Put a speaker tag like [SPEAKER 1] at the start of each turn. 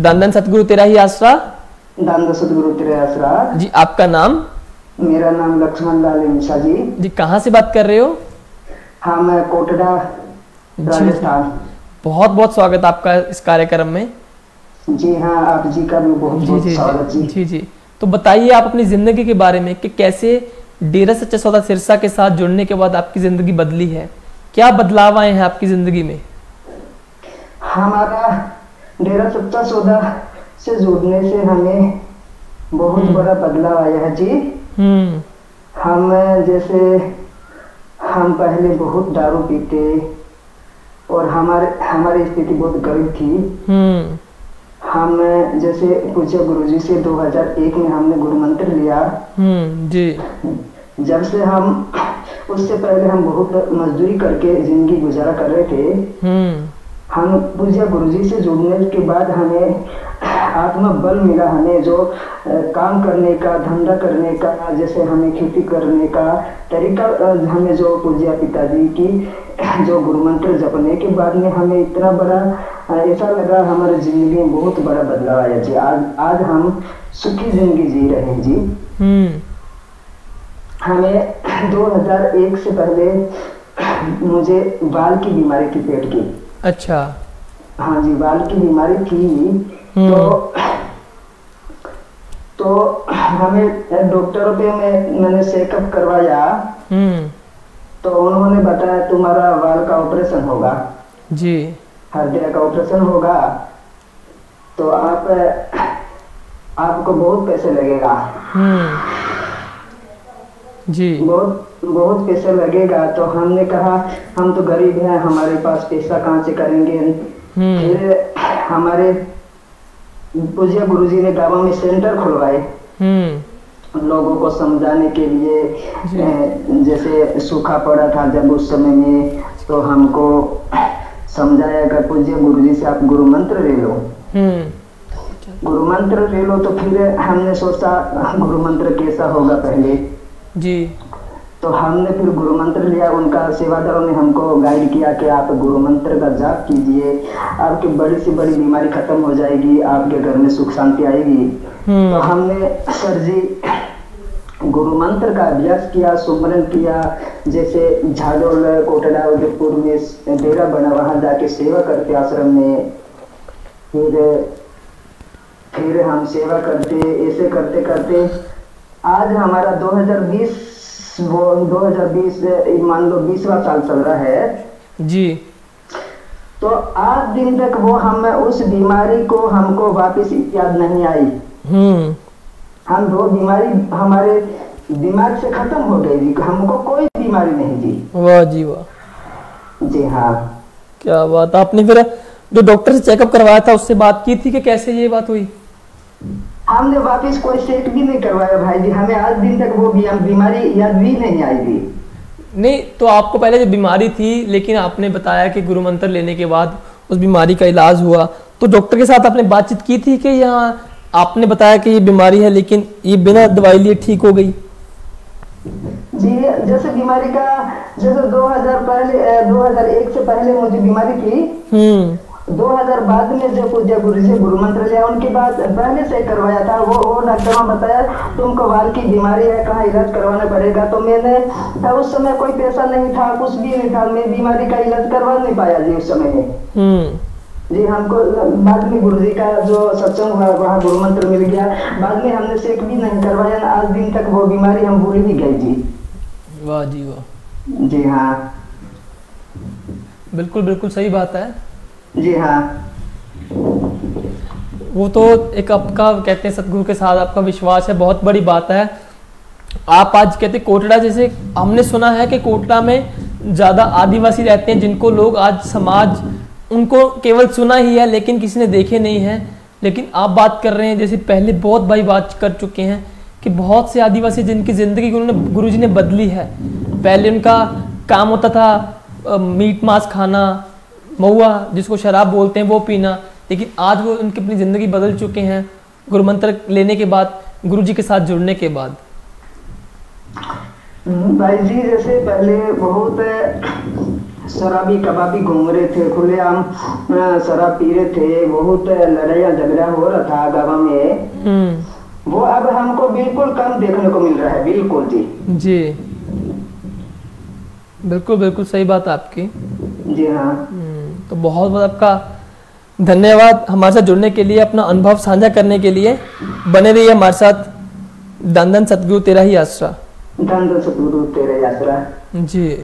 [SPEAKER 1] दंदन सतगुरु तेरा ही आसरा
[SPEAKER 2] दान सतगुरु तेरे आसरा
[SPEAKER 1] जी आपका नाम
[SPEAKER 2] मेरा नाम लक्ष्मण लाल इंसा जी
[SPEAKER 1] जी कहाँ से बात कर रहे हो
[SPEAKER 2] हाँ मैं कोटड़ा राजस्थान
[SPEAKER 1] बहुत बहुत स्वागत आपका इस कार्यक्रम में
[SPEAKER 2] जी हाँ आप जी का भी बहुत
[SPEAKER 1] जी
[SPEAKER 2] बहुत
[SPEAKER 1] जी
[SPEAKER 2] स्वागत
[SPEAKER 1] जी
[SPEAKER 2] जी
[SPEAKER 1] जी जी तो बताइए आप अपनी ज़िंदगी के बारे में कि कैसे डेरा सच्चा सौदा सिरसा के साथ जुड़ने के बाद आपकी ज़िंदगी बदली है क्या बदलाव आए हैं आपकी ज़िंदगी में
[SPEAKER 2] हमारा डेरा सच्चा सौदा से जुड़ने से हमें बहुत बड़ा बदलाव आया है जी।
[SPEAKER 1] हम्म।
[SPEAKER 2] हम जैसे हम पहले बहुत दारू पीते और हमारे हमारी स्थिति बहुत गरीब थी।
[SPEAKER 1] हम्म।
[SPEAKER 2] हम जैसे पूछे गुरुजी से 2001 में हमने गुरु मंत्र लिया।
[SPEAKER 1] हम्म जी।
[SPEAKER 2] जब से हम उससे पहले हम बहुत मजदूरी करके ज़िंदगी गुजारा कर रहे थे।
[SPEAKER 1] हम्म।
[SPEAKER 2] हम पूज्य गुरु जी से जुड़ने के बाद हमें आत्मा बल मिला हमें जो काम करने का धंधा करने का जैसे हमें खेती करने का तरीका हमें जो पूज्य पिताजी की जो गुरु मंत्र जपने के बाद में हमें इतना बड़ा ऐसा लगा हमारे ज़िंदगी में बहुत बड़ा बदलाव आया जी। आज आज हम सुखी ज़िंदगी जी रहे हैं जी।
[SPEAKER 1] हम्म।
[SPEAKER 2] हमें 2001 से पहले मुझे बाल की बीमारी थी पेट की
[SPEAKER 1] अच्छा।
[SPEAKER 2] हाँ जी बाल की बीमारी थी।
[SPEAKER 1] हम्म।
[SPEAKER 2] तो तो हमें डॉक्टरों पे मैं मैंने चेकअप करवाया।
[SPEAKER 1] हम्म।
[SPEAKER 2] तो उन्होंने बताया तुम्हारा बाल का ऑपरेशन होगा।
[SPEAKER 1] जी।
[SPEAKER 2] हृदय का ऑपरेशन होगा। तो आप आपको बहुत पैसे लगेगा।
[SPEAKER 1] हम्म। जी।
[SPEAKER 2] बहुत बहुत पैसा लगेगा तो हमने कहा हम तो गरीब हैं हमारे पास पैसा कहाँ से करेंगे?
[SPEAKER 1] हम्म।
[SPEAKER 2] फिर हमारे पूज्य गुरुजी ने गाँव में सेंटर खुलवाए।
[SPEAKER 1] हम्म।
[SPEAKER 2] लोगों को समझाने के लिए जैसे सूखा पड़ा था जब उस समय में तो हमको समझाया कि पूज्य गुरुजी से आप गुरु मंत्र ले लो।
[SPEAKER 1] हम्म।
[SPEAKER 2] गुरु मंत्र ले लो तो फिर हमने सोचा गुरु मंत्र कैसा होगा पहले?
[SPEAKER 1] जी।
[SPEAKER 2] तो हमने फिर गुरु मंत्र लिया उनका सेवादारों ने हमको गाइड किया कि आप गुरु मंत्र का जाप कीजिए। आपकी बड़ी से बड़ी बीमारी खत्म हो जाएगी आपके घर में सुख शांति आएगी। तो
[SPEAKER 1] हम्म
[SPEAKER 2] हमने सर जी गुरु मंत्र का अभ्यास किया सुमरन किया। जैसे झाडोल कोटला उदयपुर में डेरा बना वहाँ जाके सेवा करते आश्रम में। फिर फिर हम सेवा करते ऐसे करते करते आज हमारा 2020 वो 2020 मान लो 20वां साल चल रहा है।
[SPEAKER 1] जी।
[SPEAKER 2] तो आज दिन तक वो हम उस बीमारी को हमको वापस याद नहीं आई।
[SPEAKER 1] हम्म।
[SPEAKER 2] हम वो बीमारी हमारे दिमाग से खत्म हो गई जी हमको कोई बीमारी नहीं जी
[SPEAKER 1] वाह जी वाह।
[SPEAKER 2] जी हाँ।
[SPEAKER 1] क्या बात आपने फिर जो डॉक्टर से चेकअप करवाया था उससे बात की थी कि कैसे ये बात हुई?
[SPEAKER 2] हमने वापस कोई चेक भी नहीं करवाया भाई जी हमें आज दिन तक वो भी हम बीमारी याद भी नहीं आई थी।
[SPEAKER 1] नहीं तो आपको पहले जो बीमारी थी लेकिन आपने बताया कि गुरु मंत्र लेने के बाद उस बीमारी का इलाज हुआ। तो डॉक्टर के साथ आपने बातचीत की थी कि यहाँ आपने बताया कि ये बीमारी है लेकिन ये बिना दवाई लिए ठीक हो गई?
[SPEAKER 2] जी जैसे बीमारी का जैसे 2000 पहले अ, 2001 से पहले मुझे बीमारी थी
[SPEAKER 1] हम्म
[SPEAKER 2] 2000 बाद में जो पूज्य गुरु जी गुरु मंत्र लिया। उनके बाद पहले से करवाया था। वो वो डॉक्टर ने बताया तुमको वाल की बीमारी है कहाँ इलाज करवाना पड़ेगा? तो मैंने तब उस समय कोई पैसा नहीं था कुछ भी नहीं था। मैं बीमारी का इलाज करवा नहीं पाया जी उस समय में।
[SPEAKER 1] हम्म।
[SPEAKER 2] जी हमको बाद में गुरु जी का जो सत्संग हुआ वहाँ गुरु मंत्र मिल गया। बाद में हमने चेक भी नहीं करवाया आज दिन तक वो बीमारी हम भूल ही गए जी।
[SPEAKER 1] वाह जी वाह।
[SPEAKER 2] जी हाँ।
[SPEAKER 1] बिल्कुल बिल्कुल सही बात है।
[SPEAKER 2] जी हाँ।
[SPEAKER 1] वो तो एक आपका, कहते हैं सतगुरु के साथ आपका विश्वास है, बहुत बड़ी बात है। आप आज कहते कोटड़ा, जैसे हमने सुना है कि कोटड़ा में ज़्यादा आदिवासी रहते हैं, जिनको लोग आज समाज, उनको केवल सुना ही है, लेकिन किसी ने देखे नहीं है। लेकिन आप बात कर रहे हैं, जैसे पहले बहुत भाई बात कर चुके हैं कि बहुत से आदिवासी जिनकी ज़िंदगी उन्होंने गुरु ने बदली है। पहले उनका काम होता था मीट मांस खाना महुआ जिसको शराब बोलते हैं वो पीना। लेकिन आज वो उनकी अपनी ज़िंदगी बदल चुके हैं गुरु मंत्र लेने के बाद गुरु जी के साथ जुड़ने के बाद।
[SPEAKER 2] हम्म, भाई जी जैसे पहले बहुत शराबी कबाबी घूम रहे थे खुलेआम शराब पी रहे थे बहुत लड़ाइया झगड़ा हो रहा था गाँव में।
[SPEAKER 1] हम्म।
[SPEAKER 2] वो अब हमको बिल्कुल कम देखने को मिल रहा है बिल्कुल जी।
[SPEAKER 1] जी। बिल्कुल बिल्कुल सही बात आपकी।
[SPEAKER 2] जी हाँ।
[SPEAKER 1] तो बहुत बहुत आपका धन्यवाद हमारे साथ जुड़ने के लिए अपना अनुभव साझा करने के लिए। बने रहिए हमारे साथ। दंदन सतगुरु तेरा ही आसरा।
[SPEAKER 2] दंदन सतगुरु तेरा ही यात्रा
[SPEAKER 1] जी।